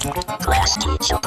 Class teacher.